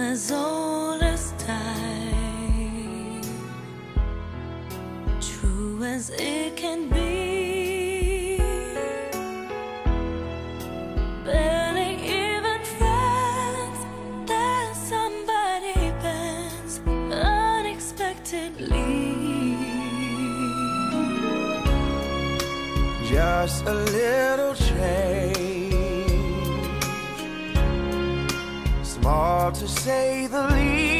inside. True as it can be. Barely even friends. There's somebody bends unexpectedly. Just a little change, small to say the least.